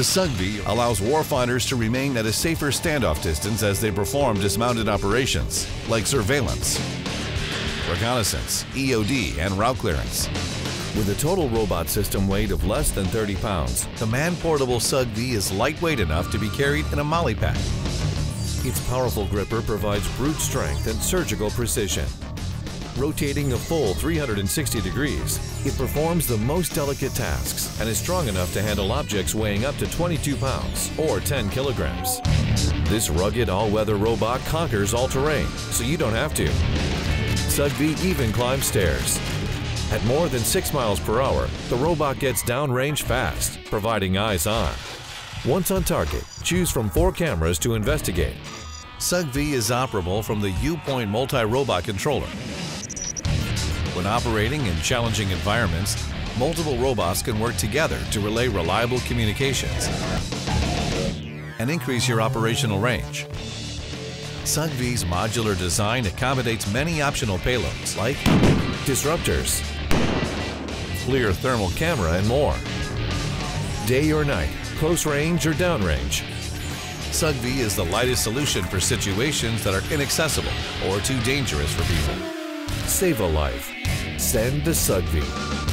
The SUGV allows warfighters to remain at a safer standoff distance as they perform dismounted operations like surveillance, reconnaissance, EOD, and route clearance. With a total robot system weight of less than 30 pounds, the man-portable SUG-V is lightweight enough to be carried in a MOLLE pack. Its powerful gripper provides brute strength and surgical precision. Rotating a full 360 degrees, it performs the most delicate tasks and is strong enough to handle objects weighing up to 22 pounds or 10 kilograms. This rugged all-weather robot conquers all terrain, so you don't have to. SUG-V even climbs stairs. At more than 6 miles per hour, the robot gets downrange fast, providing eyes on. Once on target, choose from four cameras to investigate. SUG-V is operable from the uPoint multi-robot controller. When operating in challenging environments, multiple robots can work together to relay reliable communications and increase your operational range. SUG-V's modular design accommodates many optional payloads like disruptors, FLIR thermal camera, and more. Day or night, close range or downrange. SUG-V is the lightest solution for situations that are inaccessible or too dangerous for people. Save a life. Send the SUGV.